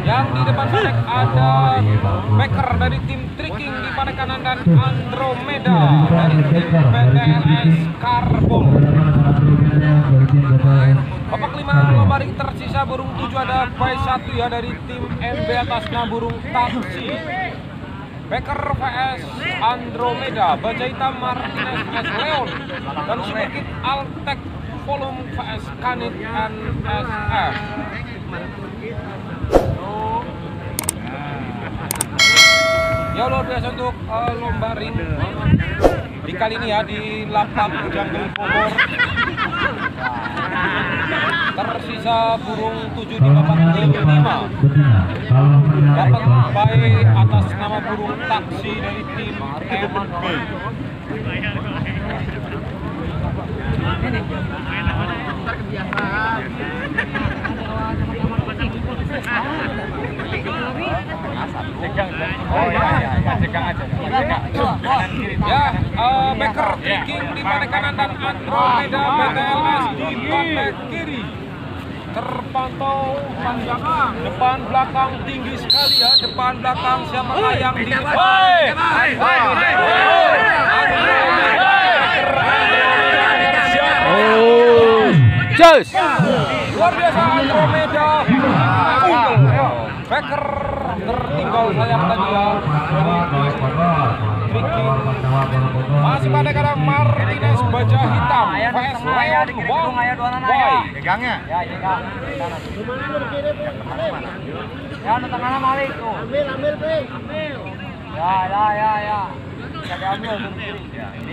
Dan di depan bonek ada Becker dari tim Tricking di pada kanan dan Andromeda dari tim PTLS Carbon. Babak lima lombaring tersisa burung tujuh ada by satu ya dari tim MB atasnya burung taksi. Becker vs Andromeda, Baja Hitam Martinez vs Leon dan sedikit Altek Volume vs Kanit NSF. Ya. Luar biasa untuk uh, lomba ring. Di kali ini ya di lapak Jungle Bogor tersisa burung tujuh di babak kelima dapat baik atas nama burung taksi dari tim MB Oh iya iya iya, jegang aja. Jegang. Ya, uh, Becker tricking di pandai kanan dan Andromeda BTLS di pandai kiri. Terpantau panjang depan belakang tinggi sekali ya. Depan belakang siapa? Yang di Jos. Luar biasa Andromeda. Becker tertinggal sayang tadi ya. Tricking masih pada kadang Martinez baja hitam VS Leon Wong Boy Jegangnya. Ya, jegang. Ya, tengahnya malik tuh. Ambil, ambil, ambil. Ya, ya, ya, ya.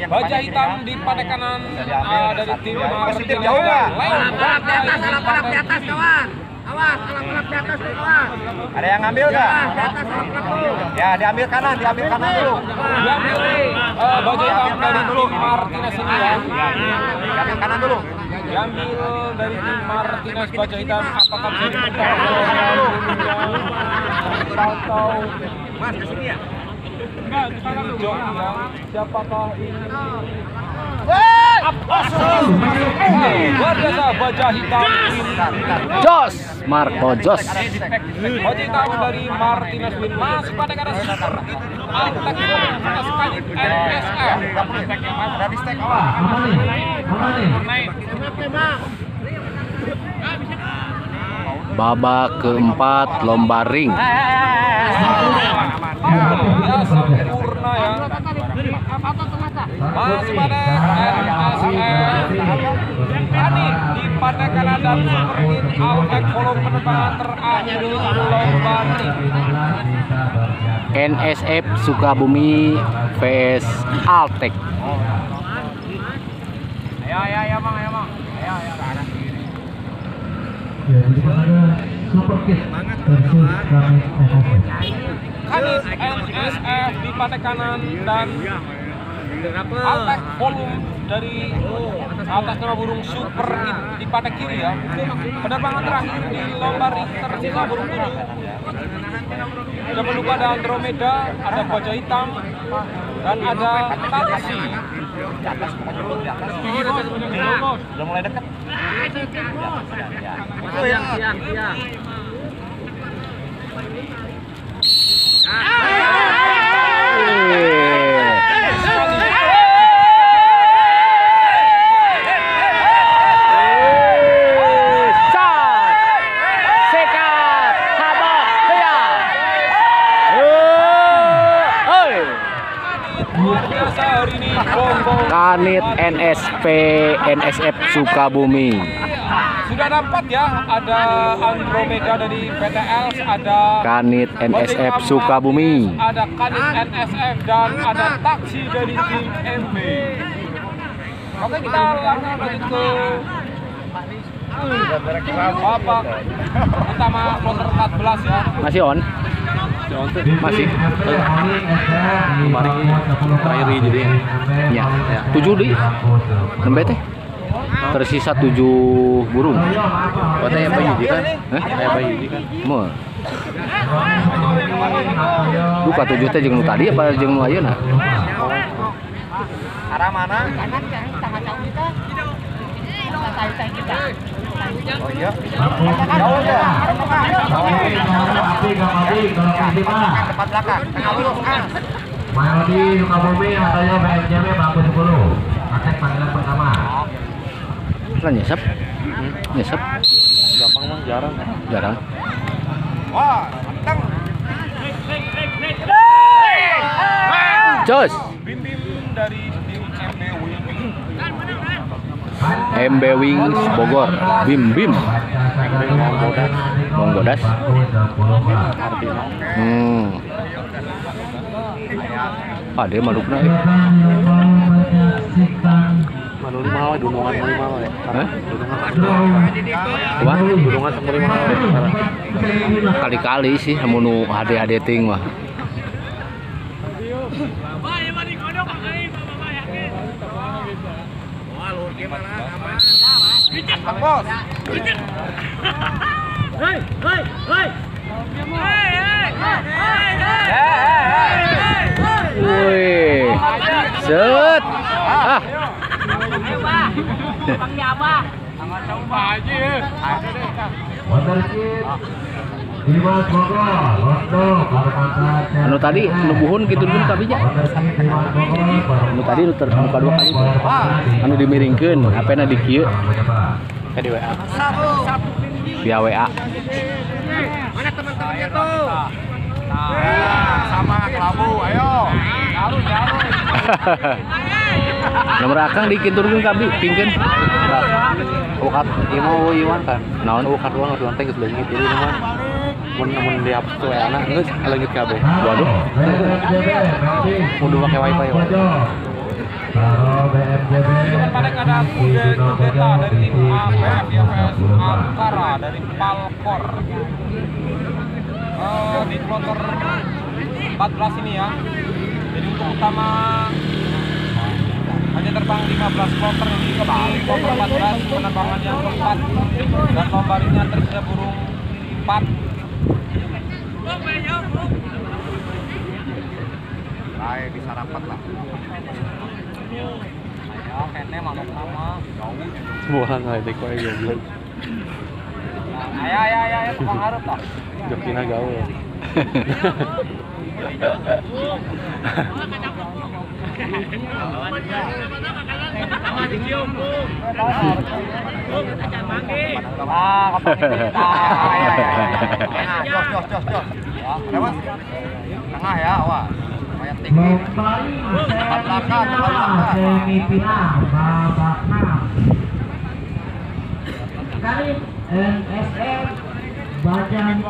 Baja hitam di pada kanan uh, dari tim ya. Martinez? Leon Alat di atas, di atas, kawan. Awas, alat alat di atas, kawan. Bang. Ada yang ngambil nggak? Di atas, alat alat tuh. Ya, diambil kanan, diambil kanan dulu. diambil uh, baja hitam dari tim Martinez ini ya Diambil kanan dulu. diambil dari tim Martinez baja hitam apakah bisa diputar atau Mas, ke sini ya. hijau ya siapakah ini luar biasa baja hitam Jos. Marco Jos. baja hitam dari Martinez win masih pada kata super hit Altek sekali NSF Ada di stack awal. Babak keempat lomba ring. ya sempurna ya masih pada NSF Tadi di pada kanan dan Altek volume penerbangan terakhir lomba NSF Sukabumi vs Altek. Ayo, ayo, ayo, Bang, ayo, Bang. Ayo, ayo, kiri. Ya, di sana Super Kid versus Kami NSF. Kanit NSF di pantai kanan dan Altek volume dari atas nama burung super hit di pantai kiri ya. Penerbangan terakhir di lomba ring tersisa burung tujuh. Jangan lupa ada Andromeda ada baja hitam dan ada taksi Udah mulai deket. Itu yang siang, siang. Kanit NSP NSF Sukabumi. sudah dapat ya ada Andromeda dari PTL ada Kanit NSF Sukabumi. ada Kanit NSF dan ada taksi dari tim MB. Oke kita langsung lanjut ke Bapak utama kloter 14 ya. Masih on? Masih. Kemarin terakhir jadi Ya. Tujuh di. Nembe teh. Tersisa tujuh burung. Oh, yang bayi di kan? Kayak bayi di kan? Mau. Duka tujuh teh jeung tadi apa jeung nu ayeuna? Arah mana? Oh iya. Jauh ya. Depan belakang. Tengah lurus kan. Melodi Sukabumi katanya BMJB bangku 10 Akses panggilan pertama Lah nyesep. Nyesep. Gampang mah jarang. Jarang. Wah. Jos. Bim Bim dari tim. MB Wings Bogor. Bim Bim. Monggodas. Hmm. Ah, dia malukna ya. Manu lima we dunungan mu lima we. Hah? Dunungan. Wah, Dunungan lima we. kali-kali sih mau nu hade-hade ting mah. Kang Bos. Wih. Set. Ah. Wonderkid Dimas Bogor untuk Kalimantan Anu tadi nubuhun gitu dulu Dimas Bogor Anu tadi nu terbuka dua kali. Anu dimiringkeun, HP-na di kieu Kayak di WA. via WA. Mana teman-temannya tuh? Nah, sama kelabu, ayo. Nomor akang dikinturkeun kabi, pingkeun. Ukat, ieu mau Iwan kan. Naon? Ukat doang harus lantai geus leungit jadi mah. Mun mun dihapus tuh anak geus leungit kabeh. Waduh. BMJB Kudu pakai wifi, Pada keadaan kuda kudeta dari tim APFS Ankara dari Palkor. Eh, di kloter 14 ini ya. Jadi untuk utama hanya terbang 15 kloter di kloter 14 penerbangan yang keempat dan lombarnya tersisa burung 4 Ayo bisa rapat lah. ya kene manuk nama jauh Semua orang ngeledek wae goblok. ayo ayo ayo ayo tukang harap lah Jokina gaul. ah kapan ah ya ya ya Nah, jos jos jos. Ya. Tengah ya, belakang. semifinal babak 6 Kali Martinez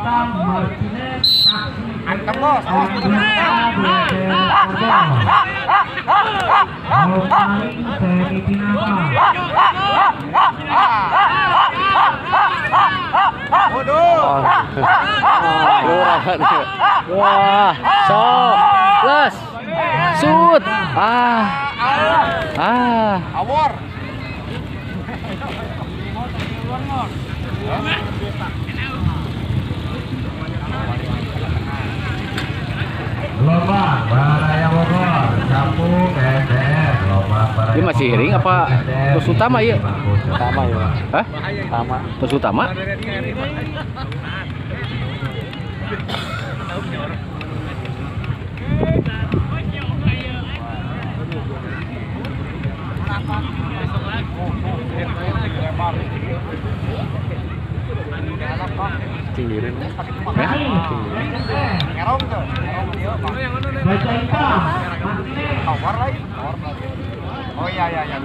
Bos. Semifinal Waduh. Wah, sok. Plus. Sud. Ah. Ah. Awor. Lomba Baraya Bogor Campung SDR Lomba Baraya Dia masih ring apa terus utama ya? Sama ya. Hah? Sama. Terus utama? Cinggirin. Hah? Ngerong tuh. Baca hitam Martinez Awar lagi. Oh iya iya iya.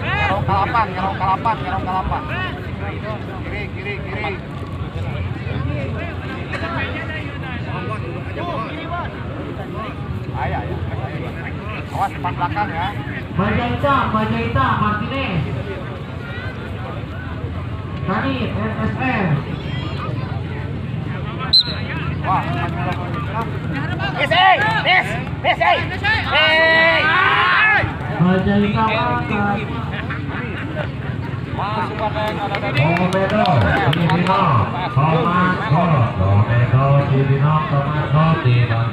Ngerong kalapan, ngerong kalapan, ngerong kalapan. Kiri kiri kiri. Ayo ayo. Awas depan belakang ya. Baca hitam Baca hitam Martinez Kali NSF Wah, ada dari Domedo Cibinong Cibinong